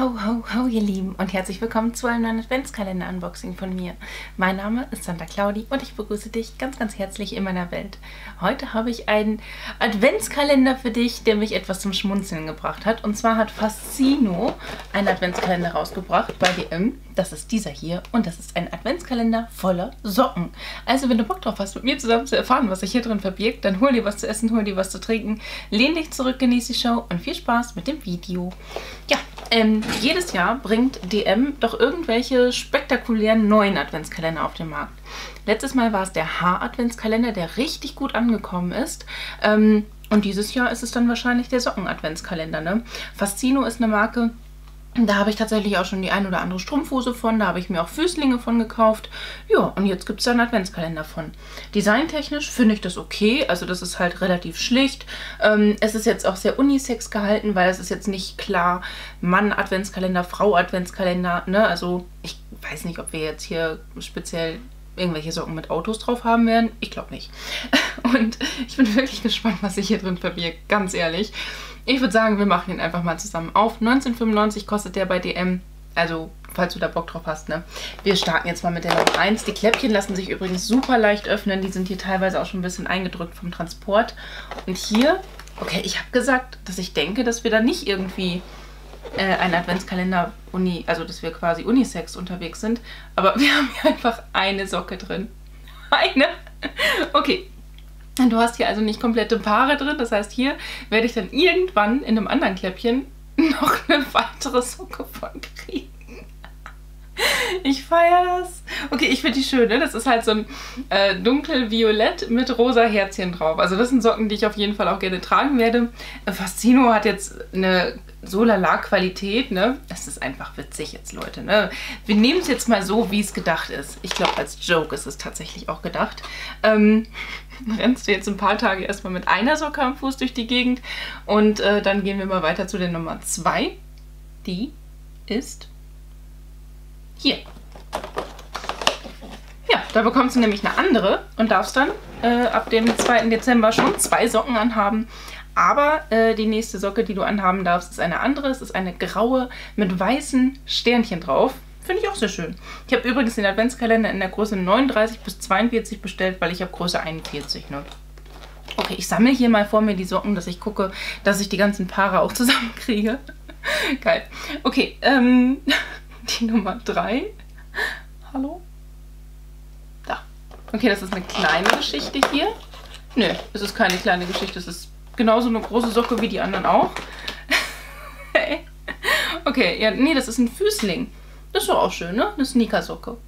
Ho, ho, ho, ihr Lieben und herzlich willkommen zu einem neuen Adventskalender-Unboxing von mir. Mein Name ist Santa Claudi und ich begrüße dich ganz, ganz herzlich in meiner Welt. Heute habe ich einen Adventskalender für dich, der mich etwas zum Schmunzeln gebracht hat. Und zwar hat Fascino einen Adventskalender rausgebracht bei DM. Das ist dieser hier und das ist ein Adventskalender voller Socken. Also wenn du Bock drauf hast, mit mir zusammen zu erfahren, was sich hier drin verbirgt, dann hol dir was zu essen, hol dir was zu trinken, lehn dich zurück, genieß die Show und viel Spaß mit dem Video. Ja, ähm, jedes Jahr bringt DM doch irgendwelche spektakulären neuen Adventskalender auf den Markt. Letztes Mal war es der Haar-Adventskalender, der richtig gut angekommen ist. Ähm, und dieses Jahr ist es dann wahrscheinlich der Socken-Adventskalender. Ne? Fascino ist eine Marke, da habe ich tatsächlich auch schon die ein oder andere Strumpfhose von. Da habe ich mir auch Füßlinge von gekauft. Ja, und jetzt gibt es da einen Adventskalender von. Designtechnisch finde ich das okay. Also das ist halt relativ schlicht. Ähm, es ist jetzt auch sehr unisex gehalten, weil es ist jetzt nicht klar Mann-Adventskalender, Frau-Adventskalender. Ne? Also ich weiß nicht, ob wir jetzt hier speziell irgendwelche Socken mit Autos drauf haben werden. Ich glaube nicht. Und ich bin wirklich gespannt, was sich hier drin verbirgt. Ganz ehrlich. Ich würde sagen, wir machen ihn einfach mal zusammen auf. 19,95 kostet der bei DM. Also, falls du da Bock drauf hast, ne? Wir starten jetzt mal mit der Nummer 1. Die Kläppchen lassen sich übrigens super leicht öffnen. Die sind hier teilweise auch schon ein bisschen eingedrückt vom Transport. Und hier, okay, ich habe gesagt, dass ich denke, dass wir da nicht irgendwie äh, einen Adventskalender Uni, also dass wir quasi Unisex unterwegs sind. Aber wir haben hier einfach eine Socke drin. Eine. Okay, Du hast hier also nicht komplette Paare drin. Das heißt, hier werde ich dann irgendwann in einem anderen Kläppchen noch eine weitere Socke von kriegen. Ich feiere das. Okay, ich finde die schön. Ne? Das ist halt so ein äh, dunkelviolett mit rosa Herzchen drauf. Also das sind Socken, die ich auf jeden Fall auch gerne tragen werde. Fascino hat jetzt eine so lala Qualität. Ne? Das ist einfach witzig jetzt, Leute. Ne? Wir nehmen es jetzt mal so, wie es gedacht ist. Ich glaube, als Joke ist es tatsächlich auch gedacht. Ähm, rennst du jetzt ein paar Tage erstmal mit einer Socke am Fuß durch die Gegend. Und äh, dann gehen wir mal weiter zu der Nummer 2. Die ist hier. Ja, da bekommst du nämlich eine andere und darfst dann äh, ab dem 2. Dezember schon zwei Socken anhaben. Aber äh, die nächste Socke, die du anhaben darfst, ist eine andere. Es ist eine graue mit weißen Sternchen drauf. Finde ich auch sehr schön. Ich habe übrigens den Adventskalender in der Größe 39 bis 42 bestellt, weil ich habe Größe 41. Ne? Okay, ich sammle hier mal vor mir die Socken, dass ich gucke, dass ich die ganzen Paare auch zusammenkriege. Geil. Okay, ähm, die Nummer 3. Hallo? Da. Okay, das ist eine kleine Geschichte hier. Nö, es ist keine kleine Geschichte. Es ist genauso eine große Socke wie die anderen auch. okay, ja, nee, das ist ein Füßling. Das ist doch auch schön, ne? Eine Sneakersocke.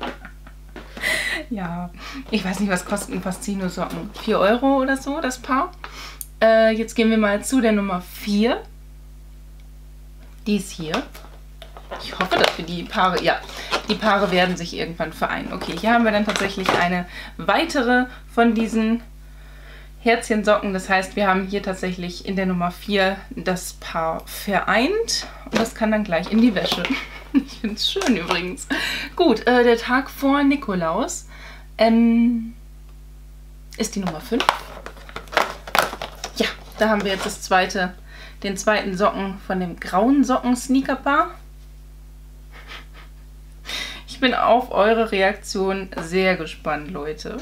ja, ich weiß nicht, was kosten Fascino-Socken? 4 Euro oder so, das Paar. Äh, jetzt gehen wir mal zu der Nummer 4. Die ist hier. Ich hoffe, dass wir die Paare, ja, die Paare werden sich irgendwann vereinen. Okay, hier haben wir dann tatsächlich eine weitere von diesen Herzchensocken. Das heißt, wir haben hier tatsächlich in der Nummer 4 das Paar vereint. Und das kann dann gleich in die Wäsche. Ich finde es schön übrigens. Gut, äh, der Tag vor Nikolaus ähm, ist die Nummer 5. Ja, da haben wir jetzt das zweite, den zweiten Socken von dem grauen Socken-Sneaker-Paar. Ich bin auf eure Reaktion sehr gespannt, Leute.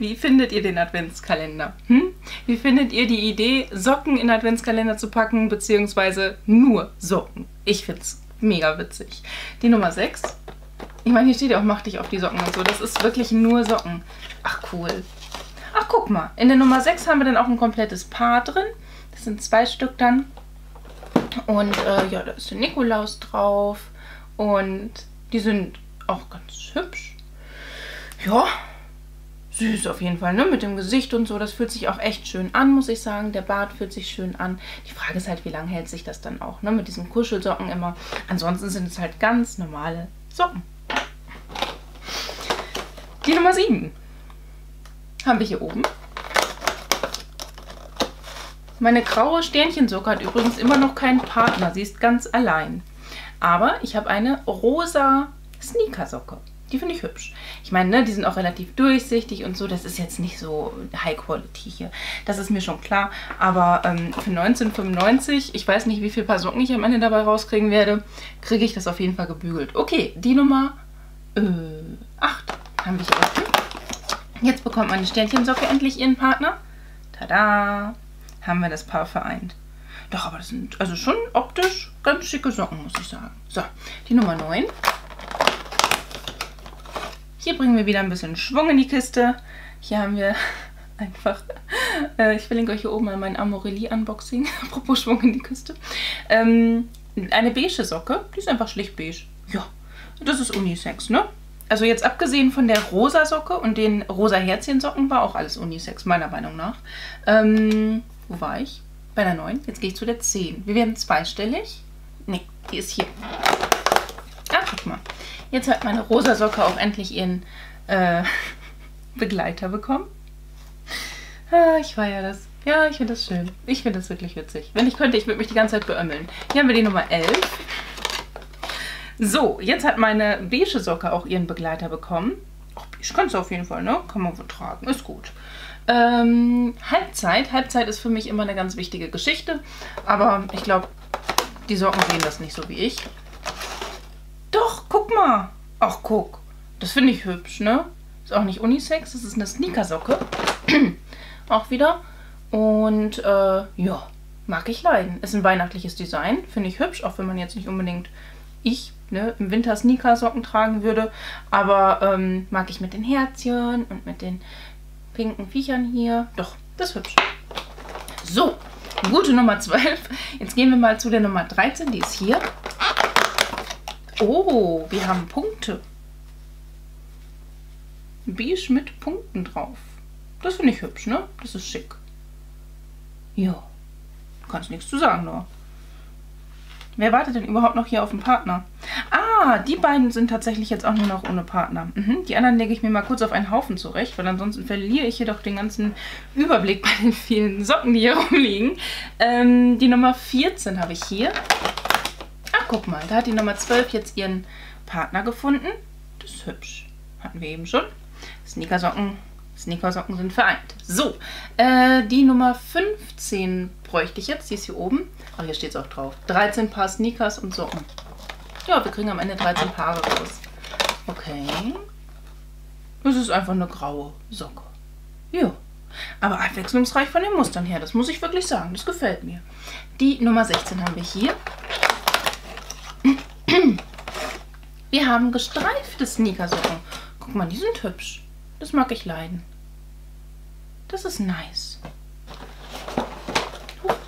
Wie findet ihr den Adventskalender? Hm? Wie findet ihr die Idee, Socken in Adventskalender zu packen, beziehungsweise nur Socken? Ich finde es mega witzig. Die Nummer 6. Ich meine, hier steht ja auch, mach dich auf die Socken und so. Das ist wirklich nur Socken. Ach, cool. Ach, guck mal. In der Nummer 6 haben wir dann auch ein komplettes Paar drin. Das sind zwei Stück dann. Und äh, ja, da ist der Nikolaus drauf. Und die sind auch ganz hübsch. Ja, süß auf jeden Fall, ne? Mit dem Gesicht und so. Das fühlt sich auch echt schön an, muss ich sagen. Der Bart fühlt sich schön an. Die Frage ist halt, wie lange hält sich das dann auch, ne? Mit diesen Kuschelsocken immer. Ansonsten sind es halt ganz normale Socken. Die Nummer 7 haben wir hier oben. Meine graue Sternchensocke hat übrigens immer noch keinen Partner. Sie ist ganz allein. Aber ich habe eine rosa Sneakersocke. Die finde ich hübsch. Ich meine, ne, die sind auch relativ durchsichtig und so. Das ist jetzt nicht so High Quality hier. Das ist mir schon klar. Aber ähm, für 1995, ich weiß nicht, wie viel Paar Socken ich am Ende dabei rauskriegen werde, kriege ich das auf jeden Fall gebügelt. Okay, die Nummer äh, 8 haben wir hier offen. Jetzt bekommt meine Sternchensocke endlich ihren Partner. Tada! Haben wir das Paar vereint. Doch, aber das sind also schon optisch ganz schicke Socken, muss ich sagen. So, die Nummer 9. Hier bringen wir wieder ein bisschen Schwung in die Kiste. Hier haben wir einfach, äh, ich verlinke euch hier oben mal mein Amorelli-Unboxing, apropos Schwung in die Kiste. Ähm, eine beige Socke, die ist einfach schlicht beige. Ja, das ist Unisex, ne? Also jetzt abgesehen von der rosa Socke und den rosa Herzchensocken war auch alles Unisex, meiner Meinung nach. Ähm, wo war ich? Bei der 9. Jetzt gehe ich zu der 10. Wir werden zweistellig. Ne, die ist hier. Ah, guck mal. Jetzt hat meine rosa Socke auch endlich ihren äh, Begleiter bekommen. Ah, ich feiere das. Ja, ich finde das schön. Ich finde das wirklich witzig. Wenn ich könnte, ich würde mich die ganze Zeit beömmeln. Hier haben wir die Nummer 11. So, jetzt hat meine beige Socke auch ihren Begleiter bekommen. Ach, beige kannst du auf jeden Fall, ne? Kann man vertragen. Ist gut. Ähm, Halbzeit. Halbzeit ist für mich immer eine ganz wichtige Geschichte. Aber ich glaube, die Socken sehen das nicht so wie ich. Doch, guck mal. Ach, guck. Das finde ich hübsch, ne? Ist auch nicht Unisex, das ist eine Sneakersocke. auch wieder. Und äh, ja, mag ich leiden. Ist ein weihnachtliches Design, finde ich hübsch, auch wenn man jetzt nicht unbedingt ich ne, im Winter Sneakersocken tragen würde. Aber ähm, mag ich mit den Herzchen und mit den pinken Viechern hier. Doch, das ist hübsch. So, gute Nummer 12. Jetzt gehen wir mal zu der Nummer 13, die ist hier. Oh, wir haben Punkte. Beige mit Punkten drauf. Das finde ich hübsch, ne? Das ist schick. Ja, kannst nichts zu sagen, nur. Wer wartet denn überhaupt noch hier auf einen Partner? Ah, die beiden sind tatsächlich jetzt auch nur noch ohne Partner. Mhm, die anderen lege ich mir mal kurz auf einen Haufen zurecht, weil ansonsten verliere ich hier doch den ganzen Überblick bei den vielen Socken, die hier rumliegen. Ähm, die Nummer 14 habe ich hier guck mal, da hat die Nummer 12 jetzt ihren Partner gefunden. Das ist hübsch. Hatten wir eben schon. Sneakersocken, Sneakersocken sind vereint. So, äh, die Nummer 15 bräuchte ich jetzt. Die ist hier oben. Ach, hier steht es auch drauf. 13 Paar Sneakers und Socken. Ja, wir kriegen am Ende 13 Paare raus. Okay. Das ist einfach eine graue Socke. Ja. Aber abwechslungsreich von den Mustern her. Das muss ich wirklich sagen. Das gefällt mir. Die Nummer 16 haben wir hier. Wir haben gestreifte Sneakersocken. Guck mal, die sind hübsch. Das mag ich leiden. Das ist nice.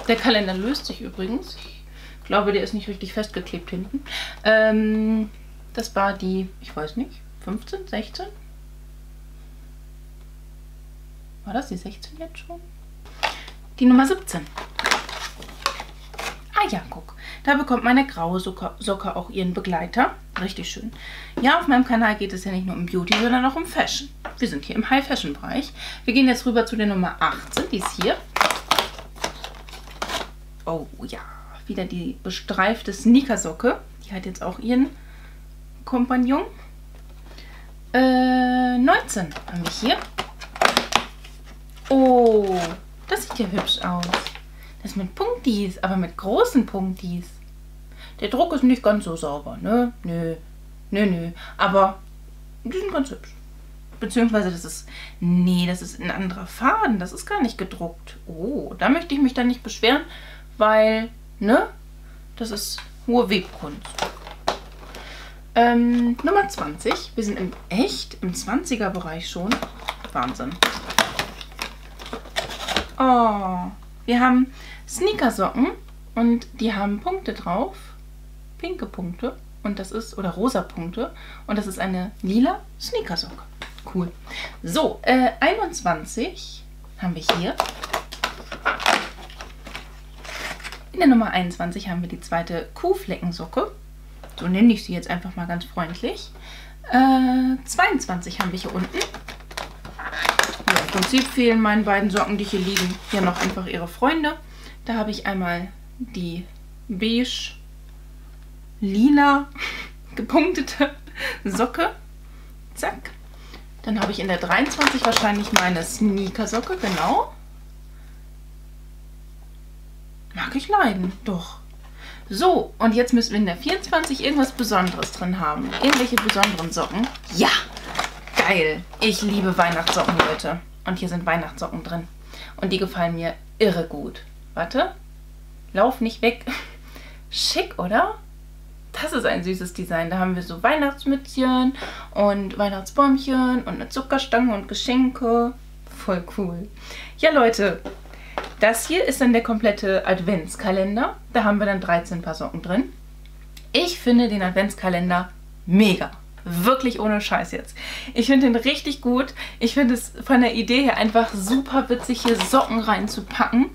Der Kalender löst sich übrigens. Ich glaube, der ist nicht richtig festgeklebt hinten. Ähm, das war die, ich weiß nicht, 15, 16? War das die 16 jetzt schon? Die Nummer 17. Ah ja, guck. Da bekommt meine graue Socke auch ihren Begleiter. Richtig schön. Ja, auf meinem Kanal geht es ja nicht nur um Beauty, sondern auch um Fashion. Wir sind hier im High-Fashion-Bereich. Wir gehen jetzt rüber zu der Nummer 18, die ist hier. Oh ja, wieder die bestreifte Sneakersocke. Die hat jetzt auch ihren Kompagnon. Äh, 19 haben wir hier. Oh, das sieht ja hübsch aus. Das mit Punktis, aber mit großen Punktis. Der Druck ist nicht ganz so sauber, ne? Nö, nö, nö. Aber die sind ganz hübsch. Beziehungsweise das ist, nee, das ist ein anderer Faden. Das ist gar nicht gedruckt. Oh, da möchte ich mich dann nicht beschweren, weil, ne? Das ist hohe Webkunst. Ähm, Nummer 20. Wir sind im echt im 20er Bereich schon. Wahnsinn. Oh, wir haben Sneakersocken und die haben Punkte drauf. Pinke Punkte. Und das ist, oder rosa Punkte. Und das ist eine lila Sneakersocke. Cool. So, äh, 21 haben wir hier. In der Nummer 21 haben wir die zweite Kuhfleckensocke. So nenne ich sie jetzt einfach mal ganz freundlich. Äh, 22 haben wir hier unten. Im Prinzip fehlen meinen beiden Socken, die hier liegen, ja noch einfach ihre Freunde. Da habe ich einmal die beige lila gepunktete Socke. Zack. Dann habe ich in der 23 wahrscheinlich meine Sneakersocke, genau. Mag ich leiden, doch. So, und jetzt müssen wir in der 24 irgendwas Besonderes drin haben. Irgendwelche besonderen Socken. Ja, geil. Ich liebe Weihnachtssocken, Leute. Und hier sind Weihnachtssocken drin. Und die gefallen mir irre gut. Warte. Lauf nicht weg. Schick, oder? Das ist ein süßes Design. Da haben wir so Weihnachtsmützchen und Weihnachtsbäumchen und eine Zuckerstange und Geschenke. Voll cool. Ja, Leute, das hier ist dann der komplette Adventskalender. Da haben wir dann 13 Paar Socken drin. Ich finde den Adventskalender mega. Wirklich ohne Scheiß jetzt. Ich finde den richtig gut. Ich finde es von der Idee her einfach super witzig, hier Socken reinzupacken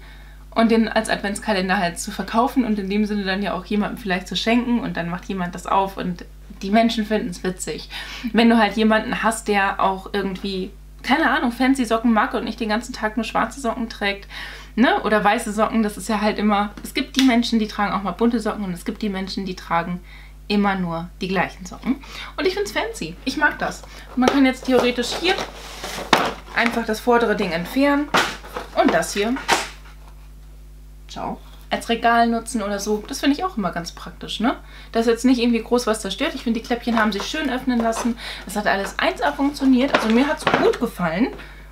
und den als Adventskalender halt zu verkaufen und in dem Sinne dann ja auch jemandem vielleicht zu schenken und dann macht jemand das auf und die Menschen finden es witzig. Wenn du halt jemanden hast, der auch irgendwie, keine Ahnung, fancy Socken mag und nicht den ganzen Tag nur schwarze Socken trägt, ne, oder weiße Socken, das ist ja halt immer, es gibt die Menschen, die tragen auch mal bunte Socken und es gibt die Menschen, die tragen immer nur die gleichen Socken. Und ich finde es fancy. Ich mag das. man kann jetzt theoretisch hier einfach das vordere Ding entfernen und das hier Ciao. Als Regal nutzen oder so. Das finde ich auch immer ganz praktisch, ne? Da ist jetzt nicht irgendwie groß was zerstört. Ich finde, die Kläppchen haben sich schön öffnen lassen. Es hat alles 1A funktioniert. Also mir hat es gut gefallen.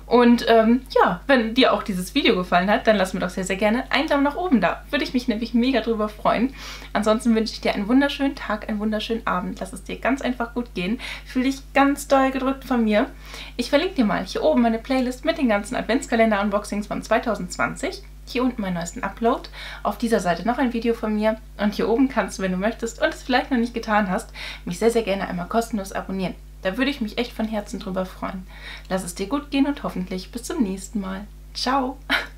Und ähm, ja, wenn dir auch dieses Video gefallen hat, dann lass mir doch sehr, sehr gerne einen Daumen nach oben da. Würde ich mich nämlich mega drüber freuen. Ansonsten wünsche ich dir einen wunderschönen Tag, einen wunderschönen Abend. Lass es dir ganz einfach gut gehen. Fühl dich ganz doll gedrückt von mir. Ich verlinke dir mal hier oben meine Playlist mit den ganzen Adventskalender-Unboxings von 2020. Hier unten meinen neuesten Upload. Auf dieser Seite noch ein Video von mir. Und hier oben kannst du, wenn du möchtest und es vielleicht noch nicht getan hast, mich sehr, sehr gerne einmal kostenlos abonnieren. Da würde ich mich echt von Herzen drüber freuen. Lass es dir gut gehen und hoffentlich bis zum nächsten Mal. Ciao!